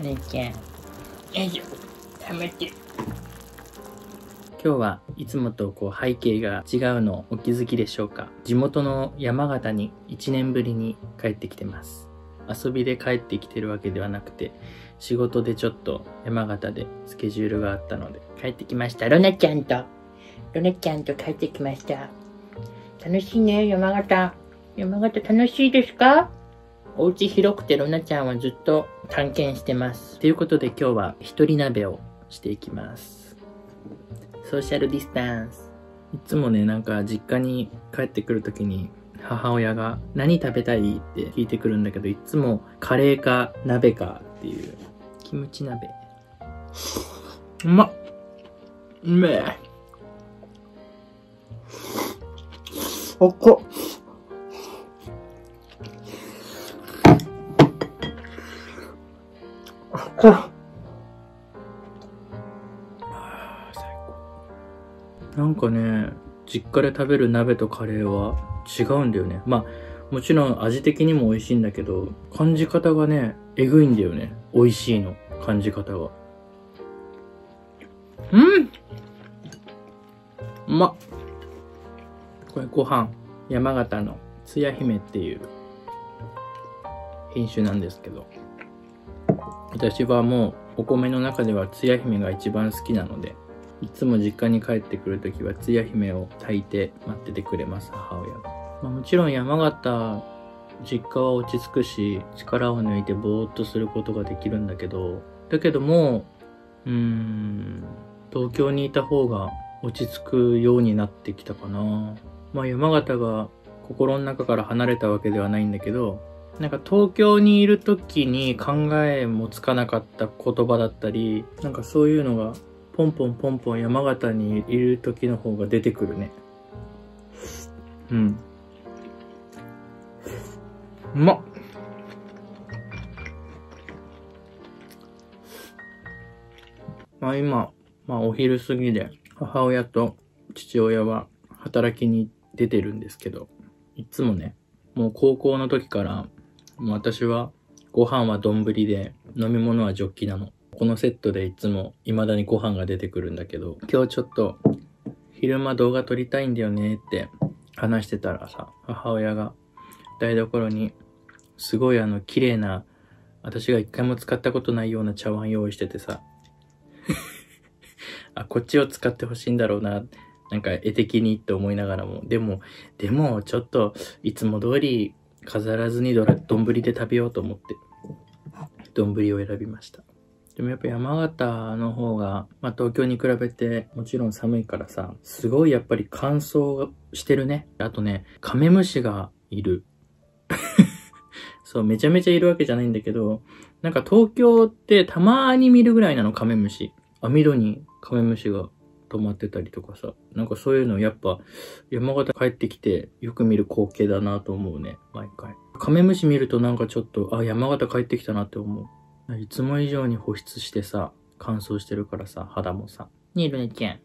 姉ちゃん。よいしょ。頑張って。今日はいつもとこう背景が違うのお気づきでしょうか？地元の山形に1年ぶりに帰ってきてます。遊びで帰ってきてるわけではなくて、仕事でちょっと山形でスケジュールがあったので帰ってきました。ロナちゃんと、ロナちゃんと帰ってきました。楽しいね、山形。山形楽しいですか？お家広くてロナちゃんはずっと探検してます。ということで今日は一人鍋をしていきます。ソーシャルディスタンス。いつもね、なんか実家に帰ってくるときに母親が何食べたい？って聞いてくるんだけど、いつもカレーか鍋かっていう。キムチ鍋。うまっうめえ。おここなんかね、実家で食べる鍋とカレーは違うんだよね。まあ、もちろん味的にも美味しいんだけど、感じ方がね、えぐいんだよね。美味しいの。感じ方が。うんうまっこれご飯、山形のつや姫っていう品種なんですけど、私はもうお米の中ではつや姫が一番好きなので、いつも実家に帰ってくるときはつや姫を炊いて待っててくれます、母親が。まあ、もちろん山形、実家は落ち着くし、力を抜いてぼーっとすることができるんだけど、だけども、うーん、東京にいた方が落ち着くようになってきたかな。まあ山形が心の中から離れたわけではないんだけど、なんか東京にいる時に考えもつかなかった言葉だったり、なんかそういうのがポンポンポンポン山形にいる時の方が出てくるね。うん。うまっまあ今、まあお昼過ぎで母親と父親は働きに出てるんですけど、いつもね、もう高校の時から、もう私はご飯は丼で飲み物はジョッキなの。このセットでいつも未だにご飯が出てくるんだけど、今日ちょっと昼間動画撮りたいんだよねって話してたらさ、母親が台所にすごいあの綺麗な、私が一回も使ったことないような茶碗用意しててさ、あ、こっちを使ってほしいんだろうな、なんか絵的にって思いながらも、でも、でもちょっといつも通り飾らずにどら丼で食べようと思って、丼を選びました。でもやっぱ山形の方が、まあ東京に比べてもちろん寒いからさ、すごいやっぱり乾燥してるね。あとね、カメムシがいる。そう、めちゃめちゃいるわけじゃないんだけど、なんか東京ってたまーに見るぐらいなの、カメムシ。網戸にカメムシが止まってたりとかさ。なんかそういうのやっぱ山形帰ってきてよく見る光景だなと思うね、毎回。カメムシ見るとなんかちょっと、あ、山形帰ってきたなって思う。いつも以上に保湿してさ、乾燥してるからさ、肌もさ。ねえ、ルネちゃん。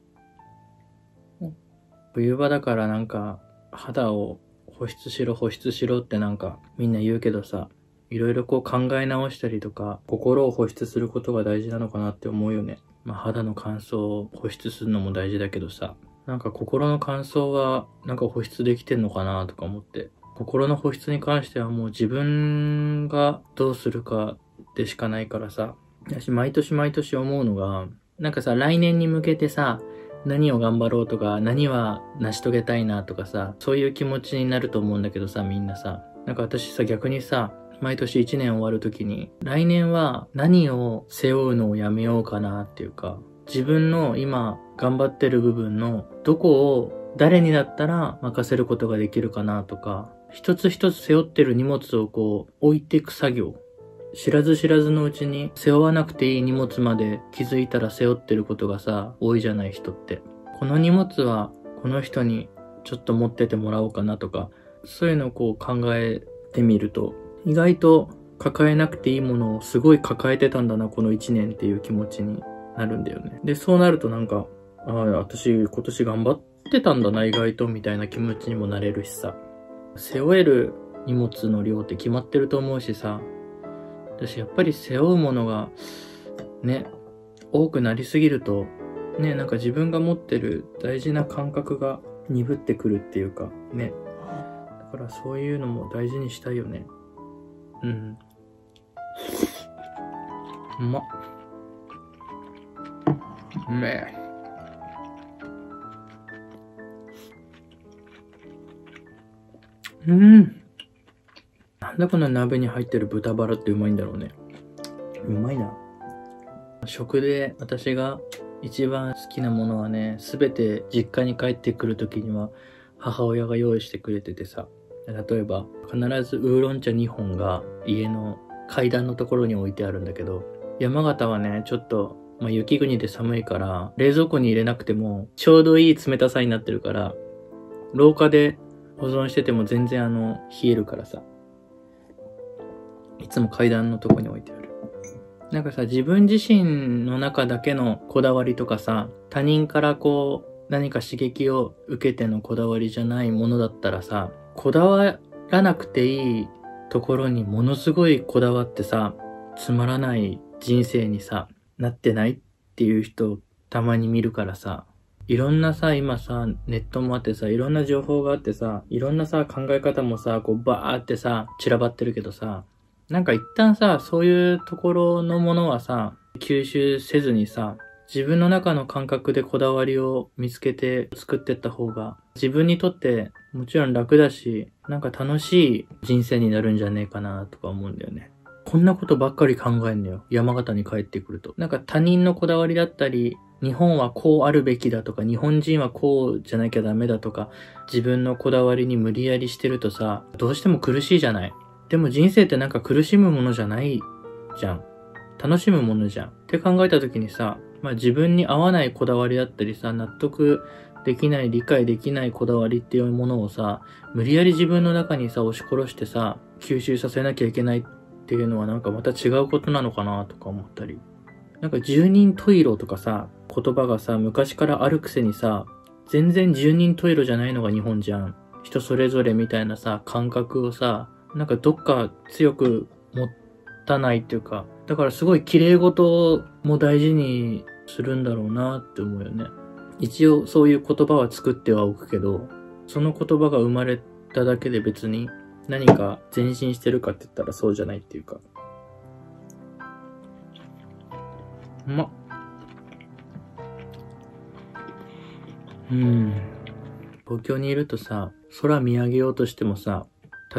冬場だからなんか、肌を保湿しろ保湿しろってなんかみんな言うけどさ、いろいろこう考え直したりとか、心を保湿することが大事なのかなって思うよね。まあ肌の乾燥を保湿するのも大事だけどさ、なんか心の乾燥はなんか保湿できてんのかなとか思って。心の保湿に関してはもう自分がどうするかでしかないからさ。私毎年毎年思うのが、なんかさ、来年に向けてさ、何を頑張ろうとか、何は成し遂げたいなとかさ、そういう気持ちになると思うんだけどさ、みんなさ。なんか私さ、逆にさ、毎年1年終わるときに、来年は何を背負うのをやめようかなっていうか、自分の今頑張ってる部分のどこを誰にだったら任せることができるかなとか、一つ一つ背負ってる荷物をこう置いていく作業。知らず知らずのうちに背負わなくていい荷物まで気づいたら背負ってることがさ、多いじゃない人って。この荷物はこの人にちょっと持っててもらおうかなとか、そういうのをこう考えてみると、意外と抱えなくていいものをすごい抱えてたんだな、この一年っていう気持ちになるんだよね。で、そうなるとなんか、ああ、私今年頑張ってたんだな、意外と、みたいな気持ちにもなれるしさ。背負える荷物の量って決まってると思うしさ、私やっぱり背負うものが、ね、多くなりすぎると、ね、なんか自分が持ってる大事な感覚が鈍ってくるっていうか、ね。だからそういうのも大事にしたいよね。うん。うまっ。うめえ。うん。なんだこの鍋に入ってる豚バラってうまいんだろうね。うまいな。食で私が一番好きなものはね、すべて実家に帰ってくるときには母親が用意してくれててさ。例えば、必ずウーロン茶2本が家の階段のところに置いてあるんだけど、山形はね、ちょっと、まあ、雪国で寒いから、冷蔵庫に入れなくても、ちょうどいい冷たさになってるから、廊下で保存してても全然あの、冷えるからさ。いつも階段のとこに置いてある。なんかさ、自分自身の中だけのこだわりとかさ、他人からこう、何か刺激を受けてのこだわりじゃないものだったらさ、こだわらなくていいところにものすごいこだわってさ、つまらない人生にさ、なってないっていう人たまに見るからさ、いろんなさ、今さ、ネットもあってさ、いろんな情報があってさ、いろんなさ、考え方もさ、こうバーってさ、散らばってるけどさ、なんか一旦さ、そういうところのものはさ、吸収せずにさ、自分の中の感覚でこだわりを見つけて作ってった方が、自分にとってもちろん楽だし、なんか楽しい人生になるんじゃねえかなとか思うんだよね。こんなことばっかり考えんのよ。山形に帰ってくると。なんか他人のこだわりだったり、日本はこうあるべきだとか、日本人はこうじゃなきゃダメだとか、自分のこだわりに無理やりしてるとさ、どうしても苦しいじゃない。でも人生ってなんか苦しむものじゃないじゃん。楽しむものじゃん。って考えた時にさ、まあ自分に合わないこだわりだったりさ、納得できない、理解できないこだわりっていうものをさ、無理やり自分の中にさ、押し殺してさ、吸収させなきゃいけないっていうのはなんかまた違うことなのかなとか思ったり。なんか十人十色とかさ、言葉がさ、昔からあるくせにさ、全然十人十色じゃないのが日本じゃん。人それぞれみたいなさ、感覚をさ、なんかどっか強く持たないっていうか、だからすごい綺麗事も大事にするんだろうなって思うよね。一応そういう言葉は作ってはおくけど、その言葉が生まれただけで別に何か前進してるかって言ったらそうじゃないっていうか。うまっ。うん。東京にいるとさ、空見上げようとしてもさ、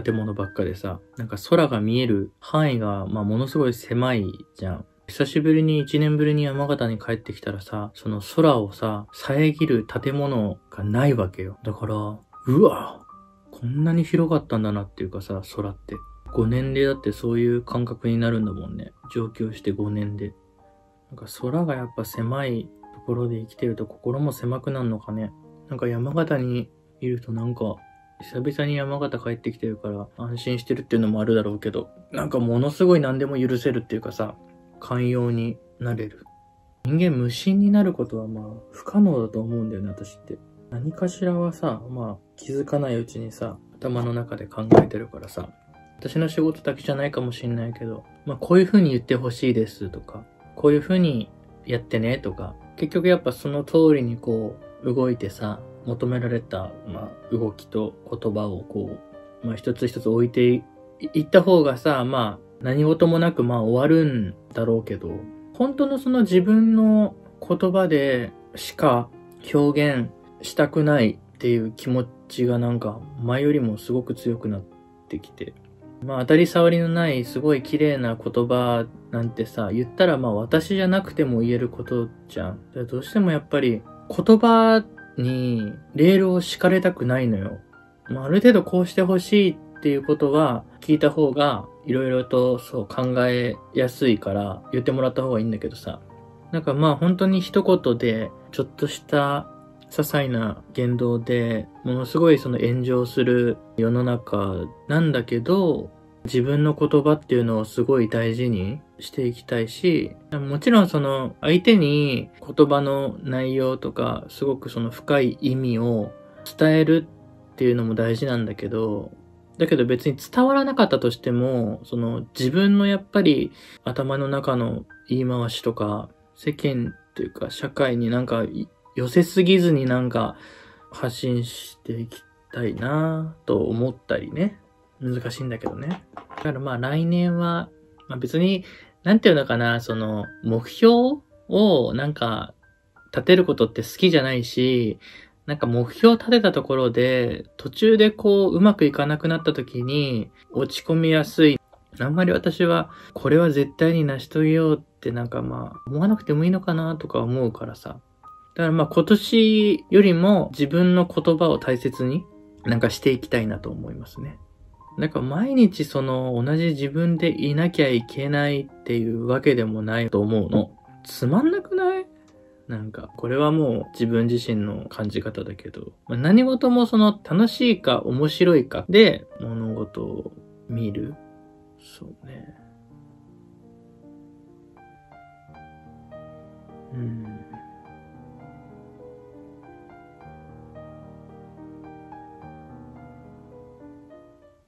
建物ばっかでさ、なんか空が見える範囲が、まあ、ものすごい狭いじゃん。久しぶりに1年ぶりに山形に帰ってきたらさ、その空をさ、遮る建物がないわけよ。だから、うわこんなに広かったんだなっていうかさ、空って。5年でだってそういう感覚になるんだもんね。上京して5年で。なんか空がやっぱ狭いところで生きてると心も狭くなるのかね。なんか山形にいるとなんか久々に山形帰ってきてるから安心してるっていうのもあるだろうけど、なんかものすごい何でも許せるっていうかさ、寛容になれる。人間無心になることはまあ不可能だと思うんだよね、私って。何かしらはさ、まあ気づかないうちにさ、頭の中で考えてるからさ、私の仕事だけじゃないかもしんないけど、まあこういう風に言ってほしいですとか、こういう風にやってねとか、結局やっぱその通りにこう動いてさ、求められた、まあ、動きと言葉をこう、まあ、一つ一つ置いていった方がさ、まあ、何事もなく、まあ、終わるんだろうけど、本当のその自分の言葉でしか表現したくないっていう気持ちがなんか、前よりもすごく強くなってきて、まあ当たり障りのないすごい綺麗な言葉なんてさ、言ったらまあ私じゃなくても言えることじゃん。どうしてもやっぱり言葉にレールを敷かれたくないのよ。まあ、ある程度こうしてほしいっていうことは聞いた方がいろいろとそう考えやすいから言ってもらった方がいいんだけどさ。なんかまあ本当に一言でちょっとした些細な言動でものすごいその炎上する世の中なんだけど自分の言葉っていうのをすごい大事にしていきたいし、もちろんその相手に言葉の内容とかすごくその深い意味を伝えるっていうのも大事なんだけど、だけど別に伝わらなかったとしても、その自分のやっぱり頭の中の言い回しとか、世間というか社会になんか寄せすぎずになんか発信していきたいなと思ったりね。難しいんだけどね。だからまあ来年は、まあ別に、なんていうのかな、その目標をなんか立てることって好きじゃないし、なんか目標を立てたところで、途中でこう、うまくいかなくなった時に、落ち込みやすい。あんまり私は、これは絶対に成し遂げようってなんかまあ、思わなくてもいいのかなとか思うからさ。だからまあ今年よりも自分の言葉を大切になんかしていきたいなと思いますね。なんか毎日その同じ自分でいなきゃいけないっていうわけでもないと思うの。つまんなくない？なんか、これはもう自分自身の感じ方だけど、まあ、何事もその楽しいか面白いかで物事を見る。そうね。うん。